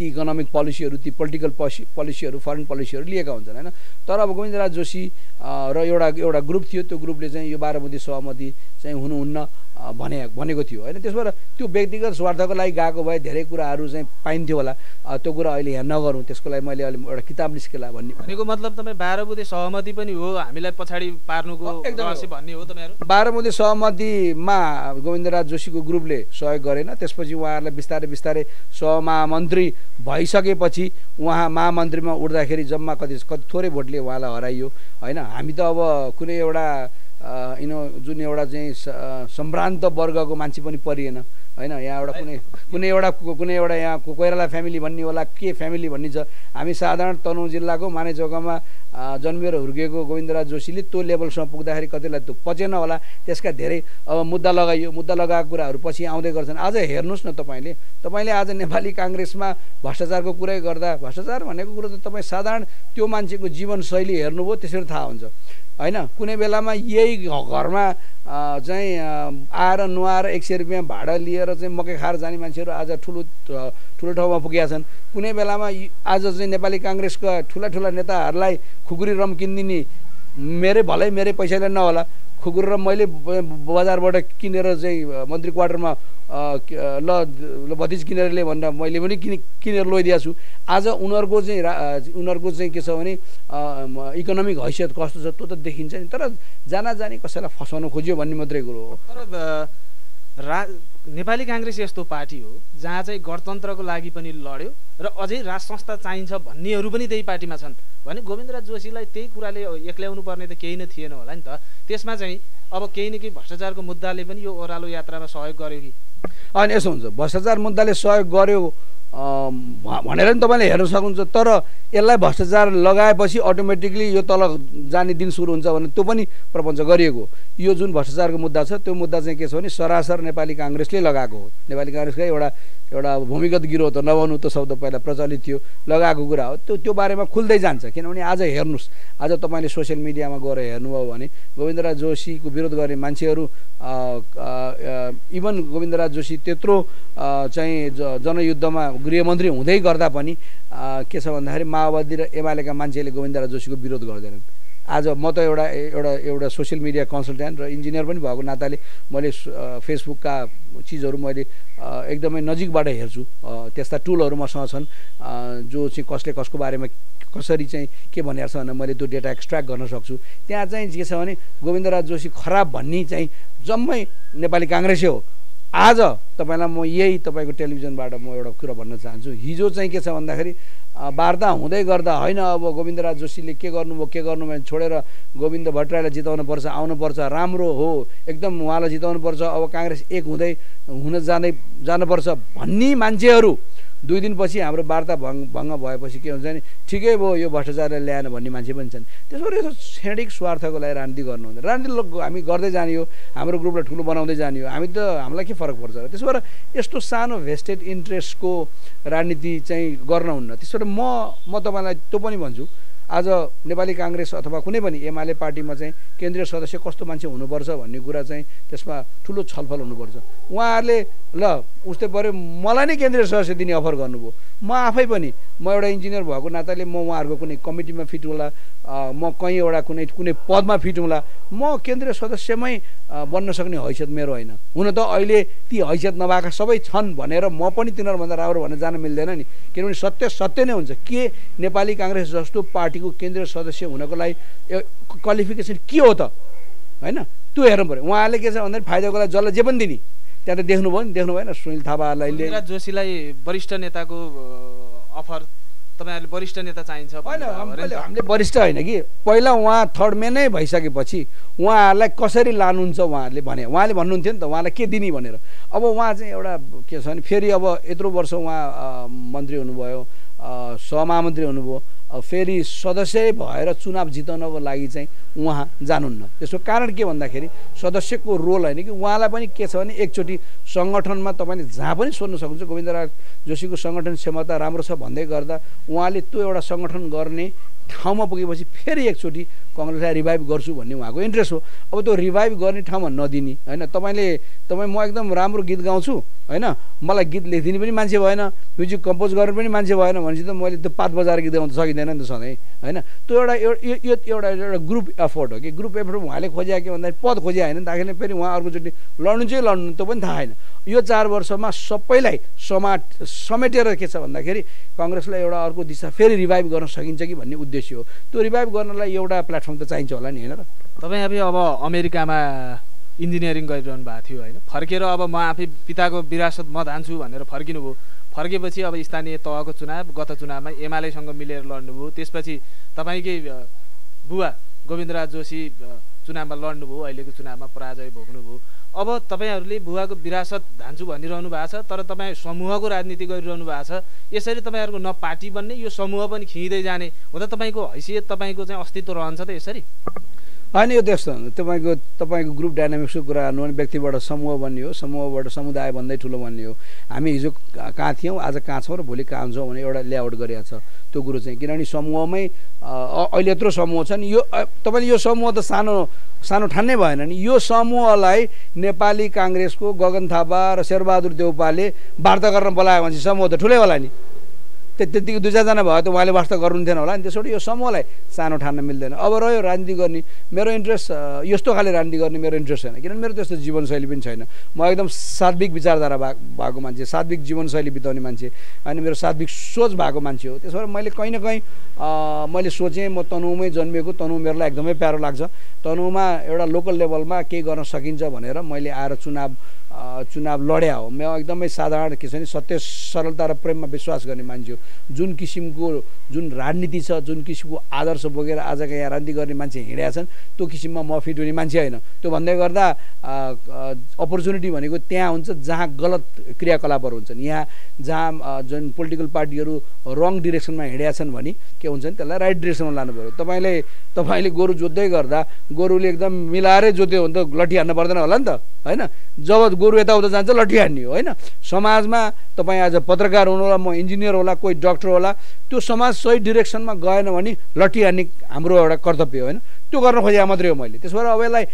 ती इकोनोमिक पोलिसीहरू ती पोलिटिकल पोलिसी पोलिसीहरू फरेन पोलिसीहरू लिएका हुन्छन् होइन? तर अब गोविन्दराज जोशी र एउटा एउटा ग्रुप थियो। त्यो ग्रुपले चाहिँ यो बाह्रमुदी सहमति चाहिँ हुनुहुन्न। भने भनेको थियो। होइन त्यसो भएर त्यो व्यक्तिगत स्वार्थको लागि गएको भए धेरै कुराहरू चाहिँ पाइन्थ्यो होला। त्यो कुरा अहिले यहाँ नगरौँ। त्यसको लागि मैले अहिले एउटा किताब निस्केला भन्ने भनेको। मतलब तपाईँ बाह्र बुधे सहमति पनि हो हामीलाई पछाडि पार्नुको भन्ने हो तपाईँहरू? बाह्र बुधे सहमतिमा गोविन्दराज जोशीको ग्रुपले सहयोग गरेन। त्यसपछि उहाँहरूलाई बिस्तारै बिस्तारै सहमहामन्त्री भइसकेपछि उहाँ महामन्त्रीमा उठ्दाखेरि जम्मा कति कति थोरै भोटले उहाँलाई हराइयो। होइन हामी त अब कुनै एउटा यिनो जुन एउटा चाहिँ सम्भ्रान्त वर्गको मान्छे पनि परिएन होइन? यहाँ एउटा कुनै कुनै एउटा कुनै एउटा यहाँ कोइराला फ्यामिली भन्ने होला के फ्यामिली भन्ने छ? हामी साधारण तनहुँ जिल्लाको मानेचौकामा जन्मिएर हुर्किएको गोविन्दराज जोशीले त्यो लेभलसम्म पुग्दाखेरि कतिलाई त्यो पचेन होला त्यसका धेरै अब मुद्दा लगाइयो मुद्दा लगाएको कुराहरू पछि आउँदै गर्छन्। आज हेर्नुहोस् न तपाईँले तपाईँले आज नेपाली काङ्ग्रेसमा भ्रष्टाचारको कुरै गर्दा भ्रष्टाचार भनेको कुरो त तपाईँ साधारण त्यो मान्छेको जीवनशैली हेर्नुभयो त्यसरी थाहा हुन्छ। होइन? कुनै बेलामा यही घरमा चाहिँ आएर नुहाएर एक सय रुपियाँ भाडा लिएर चाहिँ मकै खाएर जाने मान्छेहरू आज ठुलो ठुलो ठाउँमा पुगेका छन्। कुनै बेलामा आज चाहिँ नेपाली काङ्ग्रेसका ठुला ठुला नेताहरूलाई खुकुरी रम किनिदिने मेरै भलै मेरै पैसाले नहोला। खुकुर र मैले बजारबाट किनेर चाहिँ मन्त्री क्वार्टरमा ल ल भतिज किनेर ल्याए भनेर मैले पनि किने किनेर लैदिएको छु। आज उनीहरूको चाहिँ उनीहरूको चाहिँ के छ भने इकोनोमिक हैसियत कस्तो छ त्यो त देखिन्छ नि। तर जाना जानी कसैलाई फसाउन खोज्यो भन्ने मात्रै कुरो हो। तर रा नेपाली काङ्ग्रेस यस्तो पार्टी हो जहाँ चाहिँ गणतन्त्रको लागि पनि लड्यो र अझै राज संस्था चाहिन्छ भन्नेहरू पनि त्यही पार्टीमा छन्। भने गोविन्दराज जोशीलाई त्यही कुराले एक्ल्याउनु पर्ने त केही नै थिएन होला नि त। त्यसमा चाहिँ अब केही न केही भ्रष्टाचारको मुद्दाले पनि यो ओह्रालो यात्रामा सहयोग गर्यो कि? अनि यसो हुन्छ भ्रष्टाचार मुद्दाले सहयोग गर्यो भनेर नि तपाईँले हेर्न सक्नुहुन्छ तर यसलाई भ्रष्टाचार लगाएपछि अटोमेटिकली यो तल जाने दिन सुरु हुन्छ भने त्यो पनि प्रपञ्च गरिएको। यो जुन भ्रष्टाचारको मुद्दा छ त्यो मुद्दा चाहिँ के छ भने सरासर नेपाली काङ्ग्रेसले लगाएको हो नेपाली काङ्ग्रेसकै एउटा एउटा भूमिगत गिरोह त नभनु त्यो शब्द पहिला प्रचलित थियो लगाएको कुरा हो। त्यो त्यो बारेमा खुल्दै जान्छ किनभने आज हेर्नुहोस् आज तपाईँले सोसियल मिडियामा गएर हेर्नुभयो भने गोविन्दराज जोशीको विरोध गर्ने मान्छेहरू इभन गोविन्दराज जोशी त्यत्रो चाहिँ ज जनयुद्धमा गृहमन्त्री हुँदै गर्दा पनि के छ भन्दाखेरि माओवादी र एमालेका मान्छेले गोविन्दराज जोशीको विरोध गर्दैनन्। आज म त एउटा एउटा एउटा सोसियल मिडिया कन्सल्टेन्ट र इन्जिनियर पनि भएको नाताले मैले फेसबुकका चिजहरू मैले एकदमै नजिकबाट हेर्छु। त्यस्ता टुलहरू मसँग छन्। जो चाहिँ कसले कसको बारेमा कसरी चाहिँ के भनिरहेको छ भनेर मैले त्यो डेटा एक्सट्र्याक्ट गर्न सक्छु। त्यहाँ चाहिँ के छ भने गोविन्दराज जोशी खराब भन्ने चाहिँ जम्मै नेपाली काङ्ग्रेसै हो। आज तपाईँलाई म यही तपाईँको टेलिभिजनबाट म एउटा कुरा भन्न चाहन्छु। हिजो चाहिँ के छ भन्दाखेरि वार्ता हुँदै गर्दा होइन अब गोविन्दराज जोशीले के गर्नुभयो के गर्नु भने छोडेर गोविन्द भट्टराईलाई जिताउनुपर्छ आउनुपर्छ राम्रो हो एकदम उहाँलाई जिताउनुपर्छ अब काङ्ग्रेस एक हुँदै हुन जाँदै जानुपर्छ भन्ने मान्छेहरू दुई दिनपछि हाम्रो वार्ता भङ्ग भङ्ग भएपछि के हुन्छ भने ठिकै भयो यो भ्रष्टाचारले ल्याएन भन्ने मान्छे पनि छन्। त्यसो गरी यसो क्षणिक स्वार्थको लागि राजनीति गर्नु हुँदैन राजनीति हामी गर्दै जाने हो हाम्रो ग्रुपलाई ठुलो बनाउँदै जाने हो हामी त हामीलाई के फरक पर्छ र? भएर यस्तो सानो भेस्टेड इन्ट्रेस्टको राजनीति चाहिँ गर्न हुन्न। त्यसो भएर म म तपाईँलाई त्यो पनि भन्छु। आज नेपाली काङ्ग्रेस अथवा कुनै पनि एमाले पार्टीमा चाहिँ केन्द्रीय सदस्य कस्तो मान्छे हुनुपर्छ भन्ने कुरा चाहिँ त्यसमा ठुलो छलफल हुनुपर्छ। उहाँहरूले ल उस्तै पऱ्यो मलाई नै केन्द्रीय सदस्य दिने अफर गर्नुभयो। म आफै पनि म एउटा इन्जिनियर भएको नाताले म उहाँहरूको कुनै कमिटीमा फिट होला म कहीँ एउटा कुनै कुनै पदमा फिट हुँला। म केन्द्रीय सदस्यमै बन्न सक्ने हैसियत मेरो होइन। हुन त अहिले ती हैसियत नभएका सबै छन् भनेर म पनि तिनीहरूभन्दा राम्रो भनेर जान मिल्दैन नि। किनभने सत्य सत्य नै हुन्छ। के नेपाली काङ्ग्रेस जस्तो पार्टीको केन्द्रीय सदस्य हुनको लागि क्वालिफिकेसन के हो त? होइन? त्यो हेर्नु पऱ्यो। उहाँले के छ भन्दाखेरि फाइदाको लागि जसलाई जे पनि दिने। त्यहाँ त देख्नुभयो नि देख्नु भएन। सुनिल थापालाई जोशीलाई वरिष्ठ नेताको अफर। तपाईँहरूले वरिष्ठ नेता चाहिन्छ होइन। हामीले वरिष्ठ होइन कि? पहिला उहाँ थर्ड म्यान भइसकेपछि उहाँहरूलाई कसरी लानुहुन्छ उहाँहरूले भने। उहाँले भन्नुहुन्थ्यो नि त उहाँलाई के दिने भनेर। अब उहाँ चाहिँ एउटा के छ भने फेरि अब यत्रो वर्ष उहाँ मन्त्री हुनुभयो अ, सहमहामन्त्री हुनुभयो। फेरि सदस्य भएर चुनाव जिताउनको लागि चाहिँ उहाँ जानुहुन्न। त्यसको कारण के भन्दाखेरि सदस्यको रोल होइन कि उहाँलाई पनि के छ भने एकचोटि सङ्गठनमा तपाईँले जहाँ पनि सोध्न सक्नुहुन्छ गोविन्दराज जोशीको सङ्गठन क्षमता राम्रो छ भन्दै गर्दा उहाँले त्यो एउटा सङ्गठन गर्ने ठाउँमा पुगेपछि फेरि एकचोटि कङ्ग्रेसलाई रिभाइभ गर्छु भन्ने उहाँको इन्ट्रेस्ट हो। अब त्यो रिभाइभ गर्ने ठाउँमा नदिने होइन? तपाईँले तपाईँ म एकदम राम्रो गीत गाउँछु होइन? मलाई गीत लेखिदिने पनि मान्छे भएन म्युजिक कम्पोज गर्ने पनि मान्छे भएन भनेपछि त मैले त्यो पात बजाएर गीत गाउन सकिँदैन नि त सधैँ होइन? त्यो एउटा यो- एउटा एउटा ग्रुप एफोर्ट हो कि? ग्रुप एफोर्ट उहाँले खोज्या के भन्दाखेरि पद खोज्या होइन? दाखिले फेरि उहाँ अर्कोचोटि लड्नु चाहिँ लड्नु त्यो पनि थाहा छैन यो चार वर्षमा सबैलाई समाट समेटेर के छ भन्दाखेरि कङ्ग्रेसलाई एउटा अर्को दिशा फेरि रिभाइभ गर्न सकिन्छ कि भन्ने उद्देश्य हो। त्यो रिभाइभ गर्नलाई एउटा प्लेटफर्म त चाहिन्छ होला नि होइन र? तपाईँ आफै अब अमेरिकामा इन्जिनियरिङ गरिरहनु भएको थियो होइन? फर्केर अब म आफै पिताको विरासत म धान्छु भनेर फर्किनु भयो फर्केपछि अब स्थानीय तहको चुनाव गत चुनावमा एमालेसँग मिलेर लड्नुभयो। त्यसपछि तपाईँकै बुवा गोविन्दराज जोशी चुनावमा लड्नुभयो अहिलेको चुनावमा पराजय भोग्नुभयो। अब तपाईँहरूले बुवाको विरासत धान्छु भनिरहनु भएको छ तर तपाईँ समूहको राजनीति गरिरहनु भएको छ यसरी तपाईँहरूको न पार्टी बन्ने यो समूह पनि खिँदै जाने हुँदा तपाईँको हैसियत तपाईँको चाहिँ अस्तित्व रहन्छ त यसरी? होइन यो त्यस्तो तपाईँको तपाईँको ग्रुप डाइनामिक्सको कुरा गर्नु भने व्यक्तिबाट समूह बन्ने हो समूहबाट समुदाय भन्दै ठुलो बन्ने हो हामी हिजो कहाँ थियौँ आज कहाँ छौँ र भोलि कहाँ हुन्छौँ भने एउटा लेआउट गरिएको छ। त्यो कुरो चाहिँ किनभने समूहमै अहिले यत्रो समूह छ नि यो तपाईँले यो समूह त सानो सानो ठान्नै भएन नि। यो समूहलाई नेपाली काङ्ग्रेसको गगन थापा र शेरबहादुर देउपाले वार्ता गर्न बोलायो भने समूह त ठुलै होला नि। त्यतिको दुई चारजना भयो त उहाँले वास्ता गर्नुहुन्थेन होला। नि त्यसबाट यो समूहलाई सानो ठान्न मिल्दैन। अब रह्यो राजनीति गर्ने। मेरो इन्ट्रेस्ट यस्तो खाले राजनीति गर्ने मेरो इन्ट्रेस्ट छैन। किनभने मेरो त्यस्तो जीवनशैली पनि छैन। म एकदम सात्विक विचारधारा भएको मान्छे सात्विक जीवनशैली बिताउने मान्छे अनि मेरो सात्विक सोच भएको मान्छे हो। त्यसबाट मैले कहीँ न कहीँ मैले सोचेँ म तनुमै जन्मिएको तनु मेरो लागि एकदमै प्यारो लाग्छ। तनुमा एउटा लोकल लेभलमा केही गर्न सकिन्छ भनेर मैले आएर चुनाव चुनाव लड्या हो। म एकदमै साधारण के छ भने सत्य सरलता र प्रेममा विश्वास गर्ने मान्छे हो। जुन किसिमको जुन राजनीति छ जुन किसिमको आदर्श बोकेर आजका यहाँ राजनीति गर्ने मान्छे हिँडेका छन् त्यो किसिममा म फिट हुने मान्छे होइन। त्यो भन्दै गर्दा अपर्च्युनिटी भनेको त्यहाँ हुन्छ जहाँ गलत क्रियाकलापहरू हुन्छन्। यहाँ जहाँ जुन पोलिटिकल पार्टीहरू रङ डिरेक्सनमा हिँडेका छन् भने के हुन्छ भने त्यसलाई राइट डिरेक्सनमा लानु पऱ्यो तपाईँले तपाईँले गोरु जोत्दै गर्दा गोरुले एकदम मिलाएरै जोत्यो भने त लट्ठी हान्नु पर्दैन होला नि त होइन? जब गोरु यताउता जान्छ लट्ठी हान्ने हो होइन? समाजमा तपाईँ आज पत्रकार हुनु होला म इन्जिनियर होला कोही डक्टर होला त्यो समाज सही डिरेक्सनमा गएन भने लट्ठी हान्ने हाम्रो एउटा कर्तव्य होइन? त्यो गर्न खोजेको मात्रै हो मैले। त्यसो भएर अब यसलाई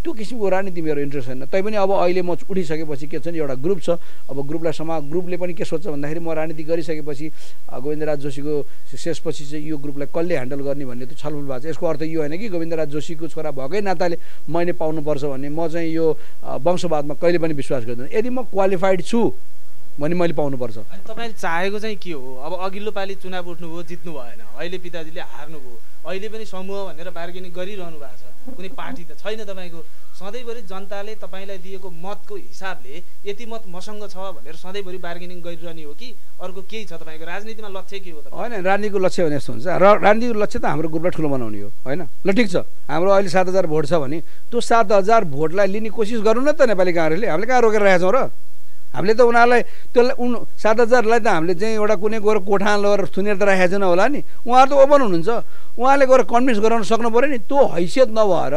त्यो किसिमको राजनीति मेरो इन्ट्रेस्ट छैन। तैपनि अब अहिले म उठिसकेपछि के छ नि एउटा ग्रुप छ। अब ग्रुपलाई समा ग्रुपले पनि के सोध्छ भन्दाखेरि म राजनीति गरिसकेपछि गोविन्दराज जोशीको शेषपछि चाहिँ यो ग्रुपलाई कसले ह्यान्डल गर्ने भन्ने त छलफल भएको छ। यसको अर्थ यो होइन कि गोविन्दराज जोशीको छोरा भएकै नाताले मैले पाउनुपर्छ भन्ने। म चाहिँ यो वंशवादमा कहिले पनि विश्वास गर्दैन। यदि म क्वालिफाइड छु भने मैले पाउनुपर्छ। तपाईँले चाहेको चाहिँ के हो? अब अघिल्लो पालि चुनाव उठ्नुभयो जित्नु भएन अहिले पिताजीले हार्नुभयो। अहिले पनि समूह भनेर बार्गेनिङ गरिरहनु भएको छ। कुनै पार्टी त छैन तपाईँको। सधैँभरि जनताले तपाईँलाई दिएको मतको हिसाबले यति मत मसँग छ भनेर सधैँभरि बार्गेनिङ गरिरहने हो कि? अर्को केही छ तपाईँको? राजनीतिमा लक्ष्य के हो त होइन राजनीतिको लक्ष्य भने यस्तो हुन्छ। र राजनीतिको लक्ष्य त हाम्रो ग्रुपलाई ठुलो बनाउने हो। होइन? ल ठिक छ। हाम्रो अहिले सात हजार भोट छ भने त्यो सात हजार भोटलाई लिने कोसिस गरौँ न त नेपाली काङ्ग्रेसले। हामीले कहाँ रोकेर रहेका छौँ र? हामीले त उनीहरूलाई त्यसलाई उन सात हजारलाई त हामीले चाहिँ एउटा कुनै गएर कोठा लगेर थुनेर त राखेको छैन होला नि। उहाँहरू त ओपन हुनुहुन्छ। उहाँले गएर कन्भिन्स गराउन सक्नु पऱ्यो नि। त्यो हैसियत नभएर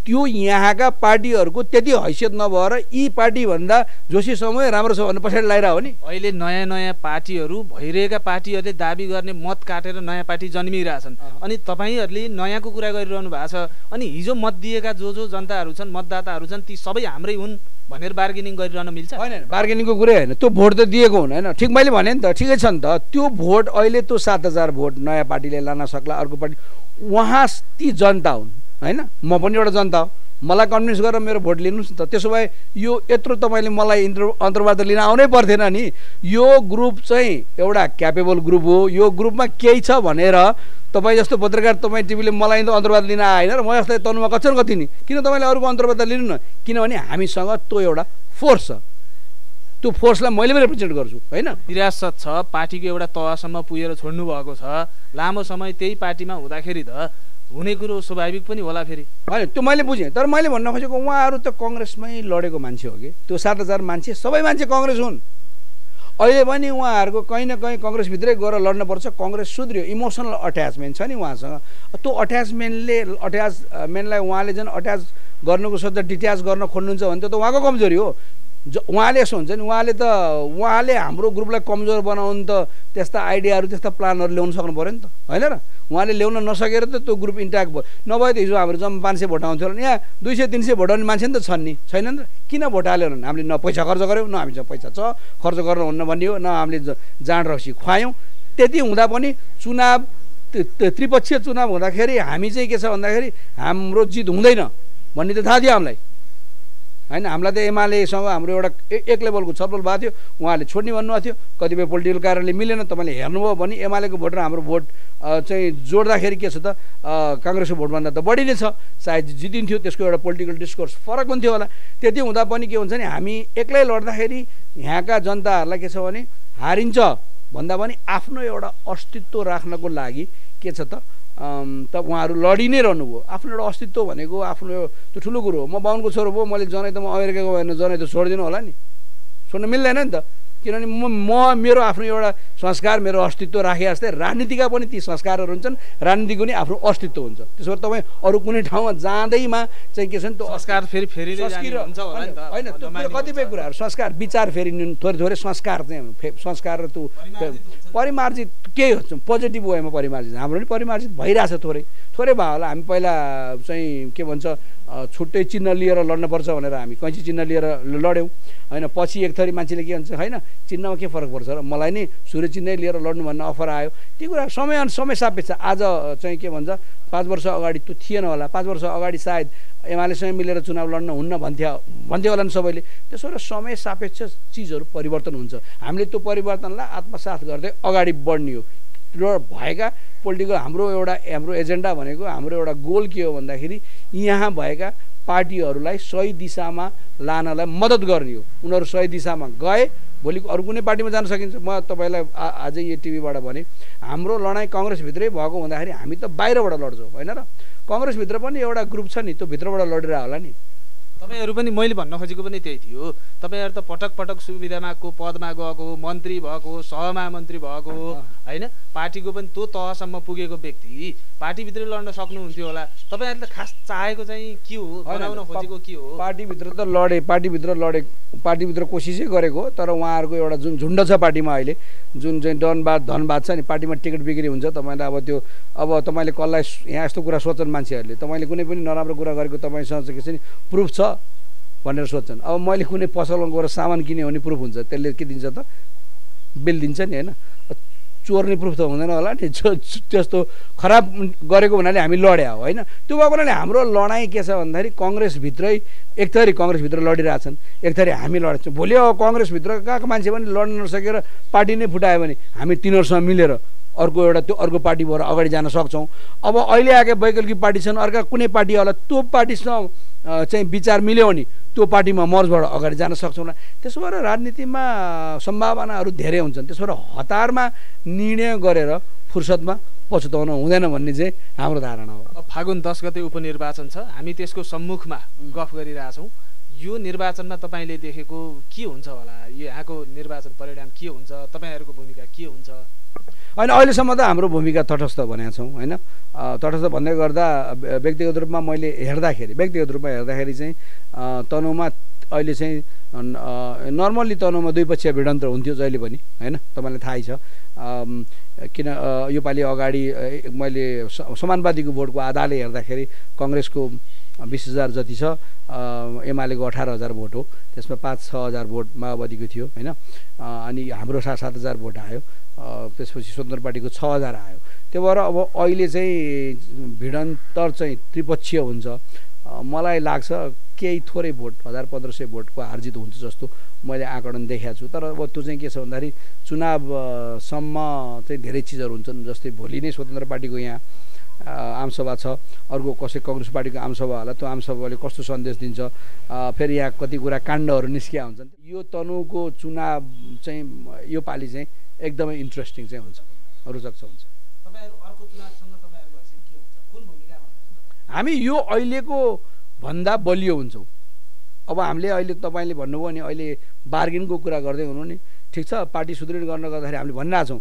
त्यो यहाँका पार्टीहरूको त्यति हैसियत नभएर यी पार्टीभन्दा जोसी समूह राम्रो छ भने पछाडि लगाइरह हो नि। अहिले नयाँ नयाँ पार्टीहरू भइरहेका पार्टीहरूले दाबी गर्ने मत काटेर नयाँ पार्टी जन्मिरहेछन् अनि तपाईँहरूले नयाँको कुरा गरिरहनु भएको छ। अनि हिजो मत दिएका जो जो जनताहरू छन् मतदाताहरू छन् ती सबै हाम्रै हुन्। भनेर बार्गेनिङ गरिरहन मिल्छ। होइन बार्गेनिङको कुरै होइन। त्यो भोट त दिएको हुन् होइन। ठिक मैले भने नि त ठिकै छ नि त। त्यो भोट अहिले त्यो सात हजार भोट नयाँ पार्टीले लान सक्ला अर्को पार्टी उहाँ ती जनता हुन् होइन? म पनि एउटा जनता हो। मलाई कन्भिन्स गरेर मेरो भोट लिनुहोस् न त। त्यसो भए यो यत्रो तपाईँले मलाई अन्तर्वार्ता लिन आउनै पर्थेन नि। यो ग्रुप चाहिँ एउटा क्यापेबल ग्रुप हो। यो ग्रुपमा केही छ भनेर तपाईँ जस्तो पत्रकार तपाईँ टिभीले मलाई त अन्तर्वाद लिन आएन र म जस्तै तनुमा कचर कति नि किन तपाईँले अरूको अन्तर्वाद लिनु न किनभने हामीसँग त्यो एउटा फोर्स छ। त्यो फोर्सलाई मैले पनि रिप्रेजेन्ट गर्छु होइन? विरासत छ पार्टीको एउटा तहसम्म पुगेर छोड्नु भएको छ। लामो समय त्यही पार्टीमा हुँदाखेरि त हुने कुरो स्वाभाविक पनि होला फेरि। होइन त्यो मैले बुझेँ। तर मैले भन्न खोजेको उहाँहरू त कङ्ग्रेसमै लडेको मान्छे हो कि? त्यो सात हजार मान्छे सबै मान्छे कङ्ग्रेस हुन्। अहिले पनि उहाँहरूको कहीँ न कहीँ कङ्ग्रेसभित्रै गएर लड्नुपर्छ। कङ्ग्रेस सुध्रियो। इमोसनल अट्याचमेन्ट छ नि उहाँसँग। त्यो अट्याचमेन्टले अट्याचमेन्टलाई उहाँले झन् अट्याच गर्नुको सट्टा डिट्याच गर्न खोज्नुहुन्छ भने त उहाँको कमजोरी हो। उहाँले यसो हुन्छ नि उहाँले त उहाँले हाम्रो ग्रुपलाई कमजोर बनाउनु त त्यस्ता आइडियाहरू त्यस्ता प्लानहरू ल्याउनु सक्नु पऱ्यो नि त। होइन र? उहाँले ल्याउन नसकेर त त्यो ग्रुप इन्ट्याक्ट भयो। नभए त हिजो हाम्रो जम्मा पाँच सय भोट आउँथ्यो भने यहाँ दुई सय तिन सय भोट आउने मान्छे नि त छन् नि। छैनन् र किन भोट हाल्यो भने हामीले न पैसा खर्च गऱ्यौँ न हामीसँग पैसा छ। खर्च गर्न हुन्न भन्ने हो न हामीले जाँड रक्सी खुवायौँ। त्यति हुँदा पनि चुनाव त्रिपक्षीय चुनाव हुँदाखेरि हामी चाहिँ के छ भन्दाखेरि हाम्रो जित हुँदैन भन्ने त थाहा थियो हामीलाई। होइन हामीलाई त एमालेसँग हाम्रो एउटा एक लेभलको छलफल भएको थियो। उहाँले छोड्ने भन्नुभएको थियो। कतिपय पोलिटिकल कारणले मिलेन तपाईँले हेर्नुभयो भने एमालेको भोट र हाम्रो भोट चाहिँ जोड्दाखेरि के छ त काङ्ग्रेसको भोटभन्दा त बढी नै छ। सायद जितिन्थ्यो त्यसको एउटा पोलिटिकल डिस्कोर्स फरक हुन्थ्यो होला। त्यति हुँदा पनि के हुन्छ नि हामी एक्लै लड्दाखेरि यहाँका जनताहरूलाई के छ भने हारिन्छ। भन्दा पनि आफ्नो एउटा अस्तित्व राख्नको लागि के छ त त उहाँहरू लडी नै रहनुभयो आफ्नो एउटा अस्तित्व भनेको आफ्नो त्यो ठुलो कुरो हो। म बाहुनको छोरो भयो मैले जनै त म अमेरिकाको भएन जनै त छोडिदिनु होला नि। छोड्नु मिल्दैन नि त। किनभने म म मेरो आफ्नो एउटा संस्कार मेरो अस्तित्व राखे जस्तै राजनीतिका पनि ती संस्कारहरू हुन्छन्। राजनीतिको पनि आफ्नो अस्तित्व हुन्छ। त्यसो भए तपाईँ अरू कुनै ठाउँमा जाँदैमा चाहिँ के छ नि त्यो संस्कार फेरि फेरि होइन कतिपय कुराहरू संस्कार विचार फेरि थोरै थोरै संस्कार चाहिँ संस्कार र त्यो परिमार्जित केही हुन्छ? पोजिटिभ वेमा परिमार्जित। हाम्रो पनि परिमार्जित भइरहेछ थोरै। थोरै भयो होला हामी पहिला चाहिँ के भन्छ छुट्टै चिन्ह लिएर लड्नुपर्छ भनेर हामी कैँची चिन्ह लिएर लड्यौँ। होइन पछि एक थरी मान्छेले के भन्छ होइन चिन्हमा के फरक पर्छ र मलाई नि सूर्य चिन्है लिएर लड्नु भन्ने अफर आयो। त्यो कुरा समय समय सापेक्ष। आज चाहिँ के भन्छ पाँच वर्ष अगाडि त्यो थिएन होला। पाँच वर्ष अगाडि सायद एमालेसँग मिलेर चुनाव लड्न हुन्न भन्थ्यो भन्थ्यो होला नि सबैले। त्यसो भएर समय सापेक्ष चिजहरू परिवर्तन हुन्छ। हामीले त्यो परिवर्तनलाई आत्मसात गर्दै अगाडि बढ्ने हो। भएका पोलिटिकल हाम्रो एउटा हाम्रो एजेन्डा भनेको हाम्रो एउटा गोल के हो भन्दाखेरि यहाँ भएका पार्टीहरूलाई सही दिशामा लानलाई मद्दत गर्ने हो। उनीहरू सही दिशामा गए भोलि अरू कुनै पार्टीमा जान सकिन्छ। म तपाईँलाई आजै यो टिभीबाट भने हाम्रो लडाइँ कङ्ग्रेसभित्रै भएको हुँदाखेरि हामी त बाहिरबाट लड्छौँ होइन र? कङ्ग्रेसभित्र पनि एउटा ग्रुप छ नि त्यो भित्रबाट लडेर होला नि। तपाईँहरू पनि मैले भन्न खोजेको पनि त्यही थियो। तपाईँहरू त पटक पटक सुविधामाको पदमा गएको मन्त्री भएको सहमहामन्त्री भएको होइन? पार्टीको पनि त्यो तहसम्म पुगेको व्यक्ति पार्टीभित्रै लड्न सक्नुहुन्थ्यो होला। तपाईँहरूले त खास चाहेको चाहिँ के हो? बनाउन खोजेको के हो? पार्टीभित्र त लडे पार्टीभित्र लडे पार्टीभित्र कोसिसै गरेको तर उहाँहरूको एउटा जुन झुन्ड छ पार्टीमा अहिले जुन चाहिँ डनबाद धनबाद छ नि पार्टीमा टिकट बिक्री हुन्छ तपाईँलाई अब त्यो अब तपाईँले कसलाई यहाँ यस्तो कुरा सोच्छन् मान्छेहरूले तपाईँले कुनै पनि नराम्रो कुरा गरेको तपाईँसँग के छ नि प्रुफ छ? भनेर सोध्छन्। अब मैले कुनै पसलमा गएर सामान किनेँ भने प्रुफ हुन्छ। त्यसले के दिन्छ त? बिल दिन्छ नि होइन। चोर्ने प्रुफ त हुँदैन होला नि। त्यस्तो खराब गरेको हुनाले हामी लड्या हो होइन? त्यो भएको हुनाले हाम्रो लडाइँ के छ भन्दाखेरि कङ्ग्रेसभित्रै एक थरी कङ्ग्रेसभित्र लडिरहेछन् एक थरी हामी लड्छौँ। भोलि अब कङ्ग्रेसभित्र कहाँको मान्छे पनि लड्न नसकेर पार्टी नै फुटायो भने हामी तिनीहरूसँग मिलेर अर्को एउटा त्यो अर्को पार्टी भएर अगाडि जान सक्छौँ। अब अहिले आएका वैकल्पिक पार्टी छन् अर्का कुनै पार्टी होला त्यो पार्टीसँग चाहिँ विचार मिल्यो भने त्यो पार्टीमा मर्जबाट अगाडि जान सक्छौँ होला। त्यसो भएर राजनीतिमा सम्भावनाहरू धेरै हुन्छन्। त्यसो भएर हतारमा निर्णय गरेर फुर्सदमा पछुताउन हुँदैन भन्ने चाहिँ हाम्रो धारणा हो। फागुन दस गते उपनिर्वाचन छ। हामी त्यसको सम्मुखमा गफ गरिरहेछौँ। यो निर्वाचनमा तपाईँले देखेको के हुन्छ होला? यो यहाँको निर्वाचन परिणाम के हुन्छ? तपाईँहरूको भूमिका के हुन्छ? होइन अहिलेसम्म त हाम्रो भूमिका तटस्थ भनेका छौँ होइन? तटस्थ भन्दै गर्दा व्यक्तिगत रूपमा मैले हेर्दाखेरि व्यक्तिगत रूपमा हेर्दाखेरि चाहिँ तनहुमा अहिले चाहिँ नर्मल्ली तनहुमा दुई पक्षीय भिडन्त हुन्थ्यो जहिले पनि होइन? तपाईँलाई थाहै छ। किन योपालि अगाडि मैले समानुपातिको भोटको आधारले हेर्दाखेरि कङ्ग्रेसको बिस हजार जति छ एमालेको अठार हजार भोट हो। त्यसमा पाँच छ हजार भोट माओवादीको थियो होइन? अनि हाम्रो सात सात हजार भोट आयो। त्यसपछि स्वतन्त्र पार्टीको छ हजार आयो। त्यो भएर अब अहिले चाहिँ भिडन्तर चाहिँ त्रिपक्षीय हुन्छ। मलाई लाग्छ केही थोरै भोट हजार पन्ध्र सय भोटको हारजित हुन्छ जस्तो मैले आकलन देखाएको छु। तर अब त्यो चाहिँ के छ भन्दाखेरि चुनावसम्म चाहिँ धेरै चिजहरू हुन्छन् जस्तै भोलि नै स्वतन्त्र पार्टीको यहाँ आमसभा छ अर्को कसै कङ्ग्रेस पार्टीको आमसभा होला त्यो आमसभाले कस्तो सन्देश दिन्छ फेरि यहाँ कति कुरा काण्डहरू निस्किया हुन्छन्। यो तनुको चुनाव चाहिँ यो पालि चाहिँ एकदमै इन्ट्रेस्टिङ चाहिँ हुन्छ। रोचक चाहिँ हुन्छ। हामी यो अहिलेको भन्दा बलियो हुन्छौँ। अब हामीले अहिले तपाईँले भन्नुभयो नि अहिले बार्गेनको कुरा गर्दै हुनु नि ठिक छ पार्टी सुदृढ गर्न गर्दाखेरि हामीले भनिरहेछौँ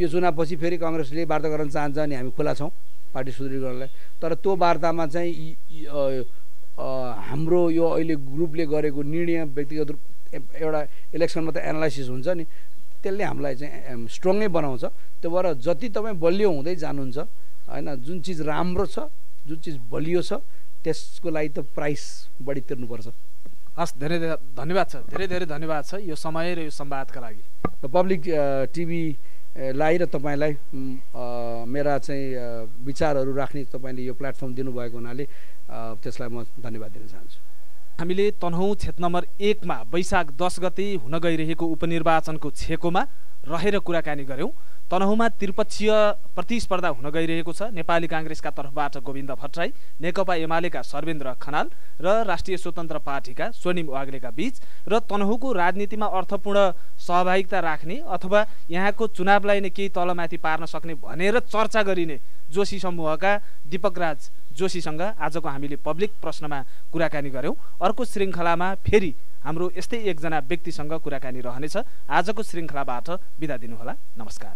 यो चुनावपछि फेरि कङ्ग्रेसले वार्ता गर्न चाहन्छ अनि हामी खुला छौँ। पार्टी सुदृढ गर्नलाई तर त्यो वार्तामा चाहिँ हाम्रो यो अहिले ग्रुपले गरेको निर्णय व्यक्तिगत रूप एउटा इलेक्सनमा त एनालाइसिस हुन्छ नि त्यसले हामीलाई चाहिँ स्ट्रङ्गै बनाउँछ। त्यो भएर जति तपाईँ बलियो हुँदै जानुहुन्छ होइन जुन चिज राम्रो छ जुन चिज बलियो छ त्यसको लागि त प्राइस बढी तिर्नुपर्छ। हस् धेरै धेरै धन्यवाद छ। धेरै धेरै धन्यवाद छ यो समय र यो संवादका लागि। पब्लिक टिभीलाई र तपाईँलाई मेरा चाहिँ विचारहरू राख्ने तपाईँले यो प्लेटफर्म दिनुभएको हुनाले त्यसलाई म धन्यवाद दिन चाहन्छु। हामीले तनहुँ क्षेत्र नम्बर एकमा वैशाख दस गते हुन गइरहेको उपनिर्वाचनको छेकोमा रहेर कुराकानी गऱ्यौँ। तनहुँमा त्रिपक्षीय प्रतिस्पर्धा हुन गइरहेको छ। नेपाली काङ्ग्रेसका तर्फबाट गोविन्द भट्टराई नेकपा एमालेका सर्वेन्द्र खनाल र राष्ट्रिय स्वतन्त्र पार्टीका स्वर्णिम वाग्लेका बीच र तनहुँको राजनीतिमा अर्थपूर्ण सहभागिता राख्ने अथवा यहाँको चुनावलाई नै केही तलमाथि पार्न सक्ने भनेर चर्चा गरिने जोशी समूहका दिपक राज जोशीसँग आजको हामीले पब्लिक प्रश्नमा कुराकानी गऱ्यौँ अर्को श्रृङ्खलामा फेरि हाम्रो यस्तै एकजना व्यक्तिसँग कुराकानी रहनेछ। आजको श्रृङ्खलाबाट बिदा दिनुहोला। नमस्कार।